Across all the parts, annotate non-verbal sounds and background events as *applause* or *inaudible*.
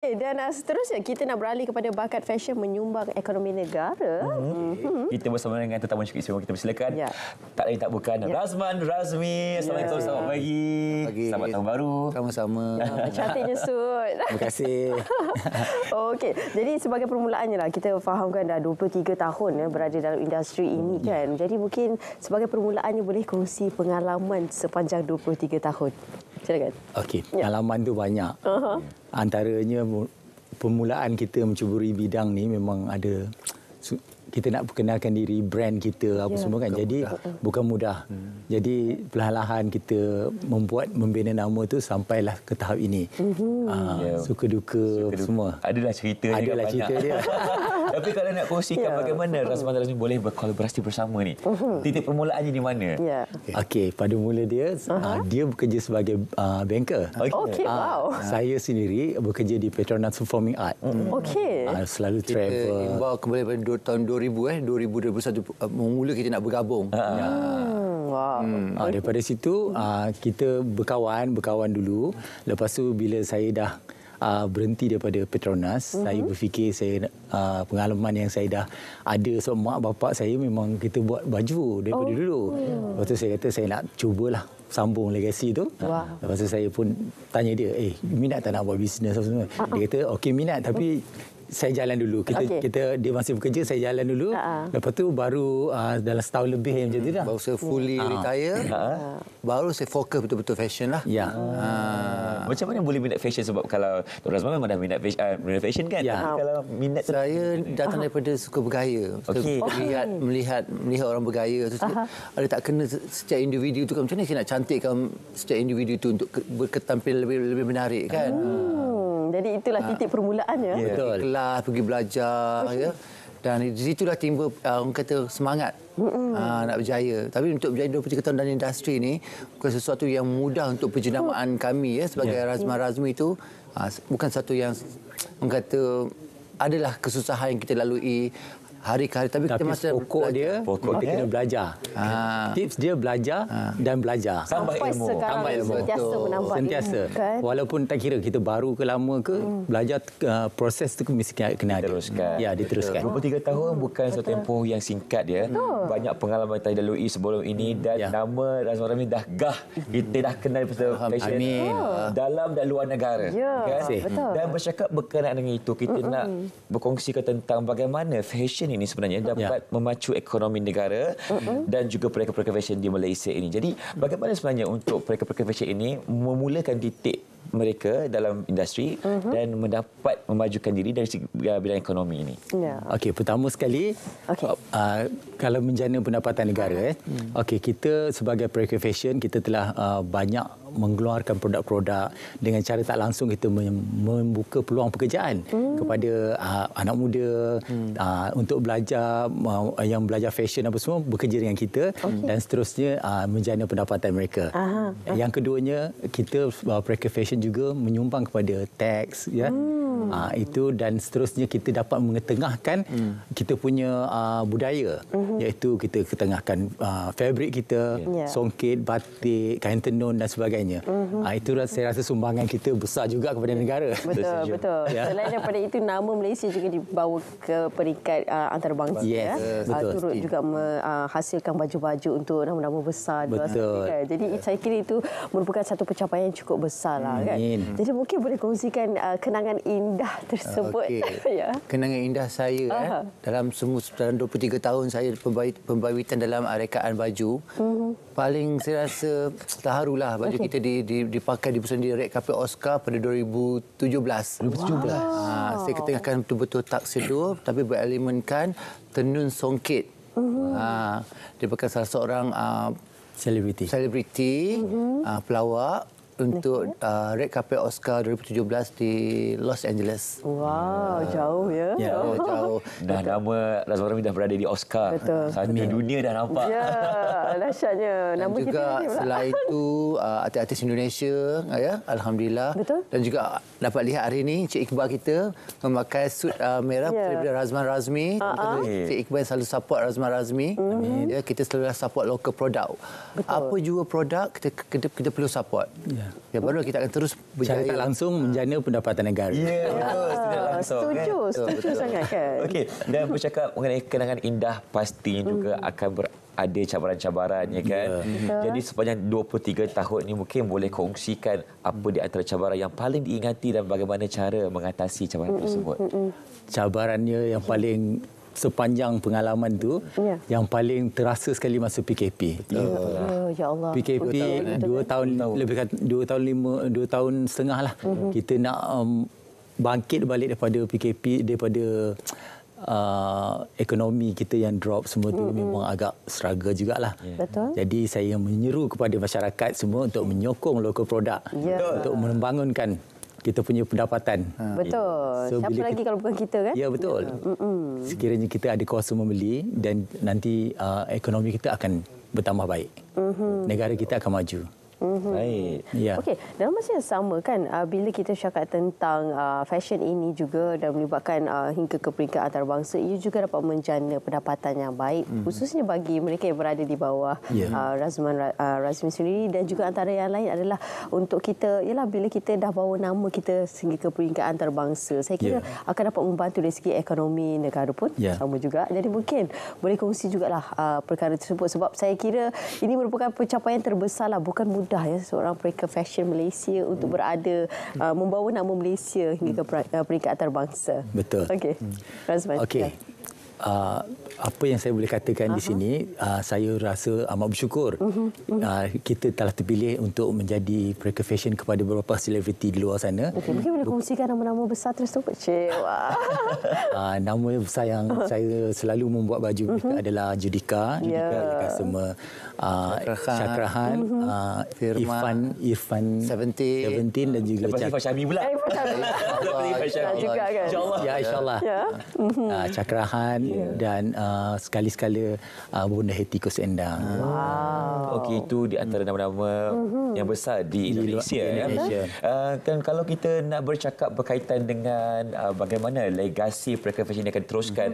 Eh, dan uh, seterusnya kita nak beralih kepada bakat fashion menyumbang ekonomi negara. Mm-hmm. Kita bersama dengan tetamu cukup istimewa kita persilakan. Ya. Tak lain tak bukan Ya. Razman Razmi. Assalamualaikum. Ya. Selamat pagi. Pagi. Selamat tahun baru. Sama-sama. Ah, Cantiknya Sud. Terima kasih. *laughs* Okey, jadi sebagai permulaannya lah kita fahamkan dah 23 tahun ya berada dalam industri ini kan. Jadi mungkin sebagai permulaannya boleh kongsi pengalaman sepanjang 23 tahun. Silakan. Okey, Ya. pengalaman tu banyak. Aha. Antaranya mu- permulaan kita mencuburi bidang ni memang ada kita nak perkenalkan diri brand kita apa Ya, semua kan. Jadi bukan mudah. Jadi perlahan-lahan kita membuat membina nama tu sampailah ke tahap ini. Ah, Ya. Suka duka apa semua. Adalah cerita dia Adalah banyak. cerita dia. *laughs* Tapi kalau nak kongsikan Ya. bagaimana Razman Razmi boleh berkolaborasi bersama ni. Titik permulaannya di mana? Ya. Okey, pada mula dia uh dia bekerja sebagai uh, banker. Okey, Ah, wow. Saya sendiri bekerja di Petronas Performing Art. Okey. Ah, selalu kita travel. imbau kembali pada du- tahun 2000 eh 2021 uh, mula kita nak bergabung. Hmm, wow. Ah, daripada situ ah, kita berkawan, berkawan dulu. Lepas tu bila saya dah ah, berhenti daripada Petronas, Mhm. saya berfikir saya ah, pengalaman yang saya dah ada sebab mak bapak saya memang kita buat baju daripada Oh. dulu. Lepas tu saya kata saya nak cubalah sambung legasi tu. Wow. Lepas tu saya pun tanya dia, "Eh, minat tak nak buat bisnes apa semua?" Dia kata, "Okey, minat tapi saya jalan dulu. Kita Okey. kita dia masih bekerja, saya jalan dulu. Ha-ha. Lepas tu baru ah, dalam setahun lebih yang macam tu dah. Baru saya fully retire. Baru saya fokus betul-betul fashion lah. Ya. Ah. Macam mana boleh minat fashion sebab kalau Tok Razman memang dah minat fashion, uh, minat fashion kan? Ya. Tapi kalau minat Saya datang daripada suka bergaya. Suka Okey. melihat melihat melihat orang bergaya tu ada tak kena se- setiap individu tu kan macam mana saya nak cantikkan setiap individu tu untuk ke- berketampilan lebih lebih menarik kan. Hmm, jadi itulah titik permulaannya. Ya, Betul. Pergi kelas, pergi belajar ya. Dan di situlah timbul uh, orang kata semangat uh, nak berjaya. Tapi untuk berjaya 23 tahun dalam industri ni bukan sesuatu yang mudah untuk penjenamaan kami ya sebagai Ya. Razma Razmi itu uh, bukan satu yang orang kata adalah kesusahan yang kita lalui hari ke hari tapi, kita Tapi masih pokok belajar. dia, Pokok kita dia. kena belajar. Ah. Tips dia belajar dan belajar. Tambah Sampai ilmu. Tambah ilmu. sentiasa Betul. menambah Sentiasa. ilmu kan. Walaupun tak kira kita baru ke lama ke, belajar uh, proses tu mesti kena kena ada. Diteruskan. Ya, diteruskan. 23 tahun bukan satu tempoh yang singkat dia. Banyak pengalaman yang telah dilalui sebelum ini dan Ya. nama Razman Ramli dah gah. Kita dah kenal pasal fashion Amin. dalam dan luar negara. Ya, kan? betul. Dan bercakap berkenaan dengan itu, kita nak berkongsikan tentang bagaimana fashion ini sebenarnya dapat memacu ekonomi negara dan juga pereka-pereka fashion di Malaysia ini. Jadi, bagaimana sebenarnya untuk pereka-pereka fashion ini memulakan titik mereka dalam industri dan mendapat memajukan diri dari segi uh, bidang ekonomi ini. Ya. Okey, pertama sekali Okey. uh, kalau menjana pendapatan negara eh. Okey, kita sebagai Perika Fashion kita telah uh, banyak mengeluarkan produk-produk dengan cara tak langsung kita mem- membuka peluang pekerjaan kepada uh, anak muda uh, untuk belajar uh, yang belajar fashion apa semua bekerja dengan kita dan seterusnya uh, menjana pendapatan mereka. Aha. Yang keduanya kita uh, Perika Fashion juga menyumbang kepada tax ya. Hmm. Uh, itu dan seterusnya kita dapat mengetengahkan hmm. kita punya uh, budaya hmm. iaitu kita ketengahkan uh, fabric kita, Ya. songket, batik, kain tenun dan sebagainya. Hmm. Uh, itu saya rasa sumbangan kita besar juga kepada negara. Betul, setuju. *laughs* betul. Ya. *laughs* Selain daripada itu, nama Malaysia juga dibawa ke peringkat uh, antarabangsa. Yes, ya. betul. Uh, turut juga menghasilkan baju-baju untuk nama-nama besar. di luar Betul. Kan? Jadi saya kira itu merupakan satu pencapaian yang cukup besar lah. Kan? Amin. Jadi mungkin boleh kongsikan uh, kenangan indah *laughs* tersebut. Okey. *laughs* ya. Kenangan indah saya eh, Aha. dalam semua dalam 23 tahun saya pembawi- pembawitan dalam uh, rekaan baju. Paling saya rasa terharulah baju Okey. kita di, di, dipakai di pusat di Red Carpet Oscar pada 2017. 2017. Ha, saya ketengahkan betul-betul tak sedur tapi berelemenkan tenun songket. Ha, dia bukan salah seorang uh, Selebriti. selebriti uh, pelawak untuk uh, Red Carpet Oscar 2017 di Los Angeles. Wow, jauh ya. Ya. Oh, *laughs* jauh. Dah nama Razman Ramli dah berada di Oscar. Betul. Satu dunia dah nampak. Ya, dahsyatnya. *laughs* Dan Nama kita juga pula. selain itu uh, artis-artis Indonesia ya alhamdulillah Betul. dan juga dapat lihat hari ini Cik Iqbal kita memakai suit uh, merah Ya. daripada Razman Razmi uh-huh. Cik Iqbal selalu support Razman Razmi ya kita selalu support local produk apa juga produk kita kita, kita perlu support Ya baru kita akan terus Cara berjaya. tak langsung menjana pendapatan negara. Ya, betul. Tidak Ah, langsung, kan? setuju, setuju sangat kan. Okey, dan bercakap mengenai kenangan indah pastinya juga akan berada cabaran-cabaran ya kan. Jadi sepanjang 23 tahun ini mungkin boleh kongsikan apa di antara cabaran yang paling diingati dan bagaimana cara mengatasi cabaran tersebut. Cabarannya yang paling sepanjang pengalaman tu Ya. yang paling terasa sekali masa PKP. Oh, ya Allah. PKP dua tahun, lebih kata dua tahun lima dua tahun setengah lah kita nak um, bangkit balik daripada PKP daripada uh, ekonomi kita yang drop semua tu memang agak struggle jugalah. Betul. Jadi saya menyeru kepada masyarakat semua untuk menyokong local product Ya. untuk membangunkan kita punya pendapatan. Betul. So, Siapa lagi kita- kalau bukan kita kan? Ya betul. Sekiranya kita ada kuasa membeli dan nanti uh, ekonomi kita akan bertambah baik. Negara kita akan maju. Baik. Ya. Okey, dalam masa yang sama kan uh, bila kita cakap tentang uh, fashion ini juga dan melibatkan uh, hingga ke peringkat antarabangsa ia juga dapat menjana pendapatan yang baik mm. khususnya bagi mereka yang berada di bawah Ya. uh, Razman uh, Razmin sendiri dan juga antara yang lain adalah untuk kita ialah bila kita dah bawa nama kita sehingga ke peringkat antarabangsa saya kira Ya. akan dapat membantu dari segi ekonomi negara pun Ya. sama juga jadi mungkin boleh kongsi jugalah uh, perkara tersebut sebab saya kira ini merupakan pencapaian terbesar lah bukan mudah ya seorang peringkat fashion Malaysia untuk berada uh, membawa nama Malaysia hingga ke per- uh, peringkat antarabangsa. Betul. Okey. Razman. Okey. Uh, apa yang saya boleh katakan di sini, uh, saya rasa amat bersyukur uh, kita telah terpilih untuk menjadi peringkat fashion kepada beberapa selebriti di luar sana. Okey, mungkin boleh kongsikan nama-nama besar tersebut. Cik. *laughs* Uh, nama besar yang saya selalu membuat baju mereka adalah Judika. Judika customer uh, Chakrahan. Chakrahan, uh, Firman. Irfan, Irfan Seventeen. Seventeen dan juga Lepas Ifah Syami pula. Eh, *laughs* Lepas Ifah Syami. juga kan? InsyaAllah. Ya insyaAllah. Ya. Uh, Cakrahan dan uh, sekali-sekala uh, Bunda Heti Kos Endang. Wow. Okey itu di antara nama-nama yang besar di Indonesia. di ya. Indonesia. Uh, kan kalau kita nak bercakap berkaitan dengan uh, bagaimana legasi peringkat fashion ini akan teruskan,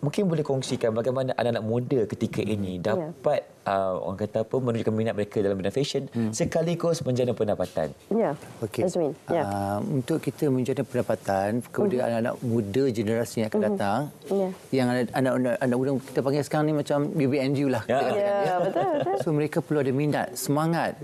mungkin boleh kongsikan bagaimana anak-anak muda ketika ini dapat uh, orang kata apa menunjukkan minat mereka dalam bidang fashion sekaligus menjana pendapatan. Ya. Okey. Razmin. Ya. Uh, untuk kita menjadi pendapatan kepada anak-anak muda generasi yang akan datang Ya. yang anak- anak-anak anak muda kita panggil sekarang ni macam BBNU lah. Ya. Kita katakan, Ya, betul, betul. So mereka perlu ada minat, semangat.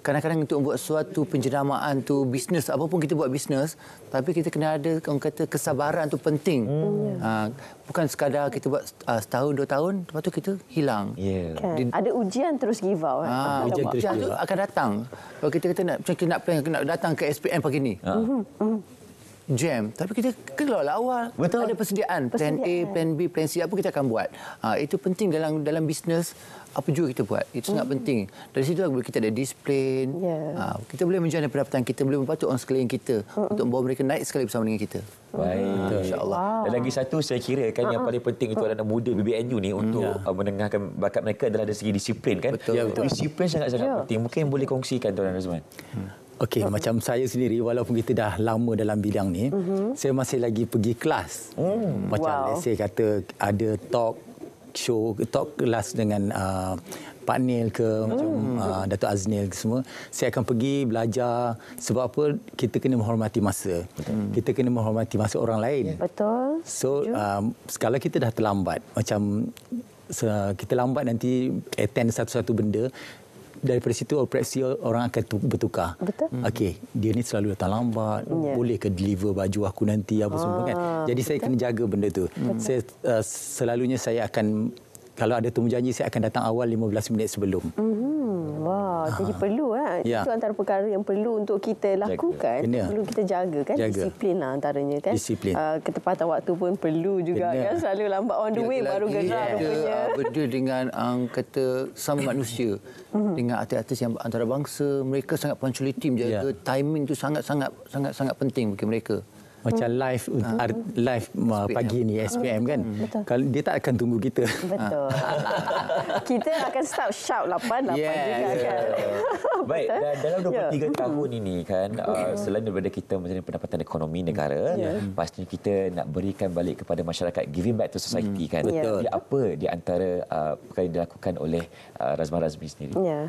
Kadang-kadang untuk buat suatu penjenamaan tu bisnes apapun kita buat bisnes, tapi kita kena ada orang kata kesabaran tu penting. Ha, bukan sekadar kita buat uh, setahun dua tahun lepas tu kita hilang. Ya. Kan? Di- Ada ujian terus give out. kan? Ah, Ujian ujian, terus tu juga. akan datang. Kalau kita kata nak macam kita nak plan nak datang ke SPM pagi ni. Jam. Tapi kita keluar lah awal. Betul. Ada persediaan. Plan A, Persediaan. plan B, plan C. Apa kita akan buat. Ha, itu penting dalam dalam bisnes. Apa juga kita buat. Itu sangat penting. Dari situ lah kita ada disiplin. Ya. Ha, kita boleh menjana pendapatan kita. Boleh membantu orang sekeliling kita. Untuk membawa mereka naik sekali bersama dengan kita. Baik. InsyaAllah. Dan lagi satu saya kira kan yang paling penting untuk anak muda BBNU ni untuk uh, menengahkan bakat mereka adalah dari segi disiplin kan. Betul. Ya, betul. Disiplin sangat-sangat Ya. penting. Mungkin boleh kongsikan Tuan Razman. Okey, macam saya sendiri walaupun kita dah lama dalam bidang ni, saya masih lagi pergi kelas. Macam Wow. let's say kata ada talk show, talk kelas dengan uh, Pak Nil ke macam uh, Datuk Aznil ke semua, saya akan pergi belajar sebab apa kita kena menghormati masa. Kita kena menghormati masa orang lain. Betul. So um, kalau kita dah terlambat macam kita lambat nanti attend satu-satu benda daripada situ operasi orang akan tu- bertukar. Betul. Okey, dia ni selalu datang lambat. Ya. Boleh ke deliver baju aku nanti apa semua kan. Jadi saya kena jaga benda tu. Saya uh, selalunya saya akan kalau ada temu janji saya akan datang awal 15 minit sebelum. Hmm, wah, jadi perlu eh. Ya. Itu antara perkara yang perlu untuk kita lakukan. Kena. Perlu kita jaga kan Jaga. disiplin lah antaranya kan. Disiplin. Uh, ketepatan waktu pun perlu juga Kena. kan. Selalu lambat on the way baru gerak ada rupanya. uh, benda dengan um, kata sama manusia dengan artis-artis yang antarabangsa mereka sangat punctuality menjaga Ya. timing tu sangat-sangat sangat-sangat penting bagi mereka. Macam live ar- live uh, pagi ni SPM kan. Kalau dia tak akan tunggu kita. Betul. *laughs* *laughs* kita akan start sharp 8 8 Yes. juga kan. *laughs* Baik, dan dalam 23 Ya. *laughs* tahun ini kan uh, selain daripada kita menjadi pendapatan ekonomi negara, Ya. pastinya kita nak berikan balik kepada masyarakat, giving back to society kan. Betul. Jadi apa di antara uh, perkara yang dilakukan oleh uh, Razman Razmi sendiri? Ya.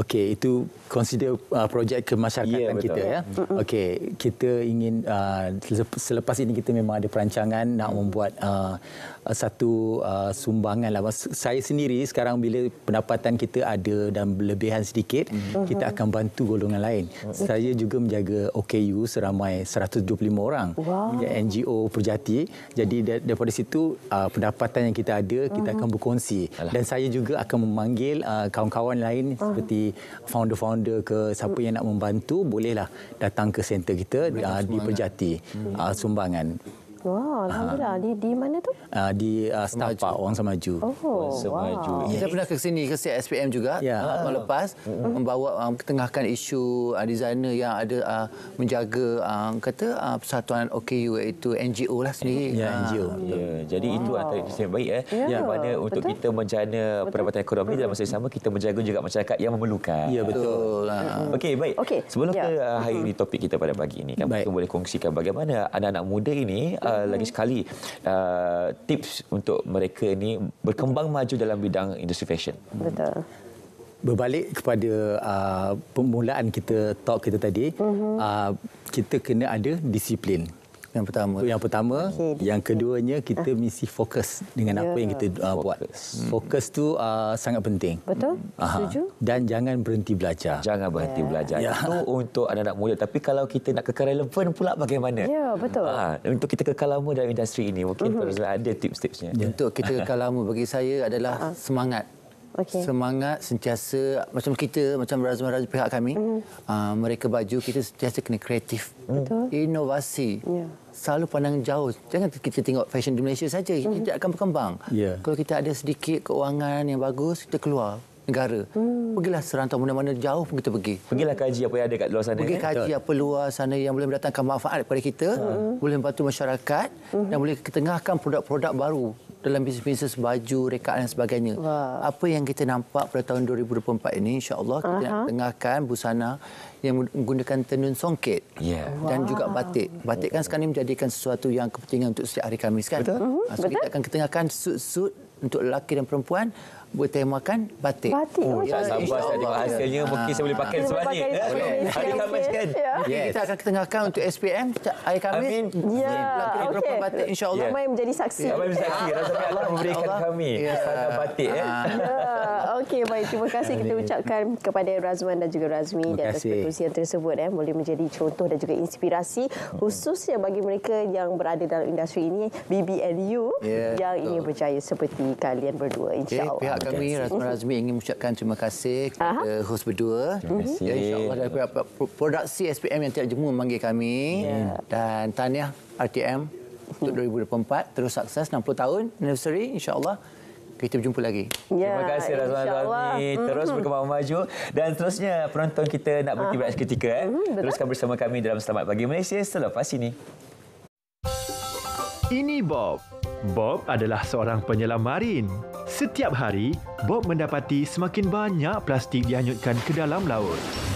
Okey, itu consider uh, projek kemasyarakatan Ya, betul. kita ya. Okey, kita ingin uh, selepas ini kita memang ada perancangan nak membuat uh, satu uh, sumbangan lah. Saya sendiri sekarang bila pendapatan kita ada dan berlebihan sedikit, kita akan bantu golongan lain. Saya juga menjaga OKU seramai 125 orang. Wow. Ya, NGO Perjati. Jadi da- daripada situ uh, pendapatan yang kita ada kita akan berkongsi dan saya juga akan memanggil uh, kawan-kawan lain seperti founder-founder ke siapa yang nak membantu bolehlah datang ke center kita uh, di Perjati uh, sumbangan Wah, alhamdulillah. Di di mana tu? uh, di uh, Setapak Orang Semaju. Oh, Semaju. Kita pernah ke sini ke SPM juga Ya. uh, tahun lepas membawa um, ketengahkan isu uh, designer yang ada uh, menjaga uh, kata uh, persatuan OKU iaitu NGO lah sendiri. Ya, Ah. NGO. Ya, jadi itu antara inisiatif yang baik eh. Ya, Yang mana untuk betul. kita menjana pendapatan ekonomi dalam masa yang sama kita menjaga juga masyarakat yang memerlukan. Ya betul. Betul. Uh, Okey, baik. Okey, Sebelum ya. ke uh, hari ini topik kita pada pagi ini, kan kita boleh kongsikan bagaimana anak-anak muda ini uh, lagi sekali uh, tips untuk mereka ini berkembang maju dalam bidang industri fashion. Betul. berbalik kepada uh, permulaan kita talk kita tadi uh-huh. uh, kita kena ada disiplin yang pertama. yang pertama Okey, yang keduanya kita mesti fokus dengan apa Ya. yang kita uh, buat fokus tu uh, sangat penting Betul? Aha. Setuju? dan jangan berhenti belajar Jangan berhenti belajar. Ya. Itu untuk anak-anak muda. Tapi kalau kita nak kekal relevan pula bagaimana? Ya, betul. Ha, untuk kita kekal lama dalam industri ini, mungkin Mhm. uh-huh. ada tips-tipsnya. Untuk kita kekal lama bagi saya adalah semangat. Okey. Semangat sentiasa macam kita macam razman-razman pihak kami uh, mereka baju kita sentiasa kena kreatif. Betul. Inovasi. Ya. Selalu pandang jauh. Jangan kita tengok fashion di Malaysia saja. Kita akan berkembang. Ya. Kalau kita ada sedikit keuangan yang bagus, kita keluar negara. Pergilah serantau mana-mana jauh pun kita pergi. Pergilah kaji apa yang ada kat luar sana. Pergi eh. kaji apa luar sana yang boleh mendatangkan manfaat kepada kita, boleh membantu masyarakat dan boleh ketengahkan produk-produk baru dalam bisnes-bisnes baju, rekaan dan sebagainya. Wah. Apa yang kita nampak pada tahun 2024 ini insya-Allah kita nak ketengahkan busana yang menggunakan tenun songket Ya. dan juga batik. Batik kan sekarang ini menjadikan sesuatu yang kepentingan untuk setiap hari Khamis kan. Betul. So, kita akan ketengahkan suit-suit untuk lelaki dan perempuan bertemakan batik. Batik. Oh, Tak sabar saya InsyaAllah. tengok hasilnya mungkin saya boleh pakai sebab boleh ni. Eh, sebab ni. Hari Khamis kan? Ya. Yes. Kita akan ketengahkan untuk SPM hari Khamis. Amin. Ya, dan perempuan batik insya-Allah. Ramai menjadi saksi. Abang Zaki, rasa Allah memberikan Allah. kami Ya. batik. Eh. Ya, okey baik. Terima kasih kita ucapkan kepada Razwan dan juga Razmi di atas perkongsian tersebut eh boleh menjadi contoh dan juga inspirasi khususnya bagi mereka yang berada dalam industri ini BBNU Ya, yang betul. ingin berjaya seperti kalian berdua Okay, insyaallah. pihak kami Razman Razmi ingin mengucapkan terima kasih kepada host berdua. Terima kasih. Ya, InsyaAllah dari produksi SPM yang tidak jemu memanggil kami. Dan tahniah RTM untuk 2024 terus sukses 60 tahun anniversary insyaAllah. Kita berjumpa lagi. Ya, Terima kasih Razwan. Razmi. Terus berkembang maju. Dan seterusnya penonton kita nak berhenti berehat seketika. Eh. Teruskan bersama kami dalam Selamat Pagi Malaysia selepas ini. Ini Bob. Bob adalah seorang penyelam marin. Setiap hari, Bob mendapati semakin banyak plastik dihanyutkan ke dalam laut.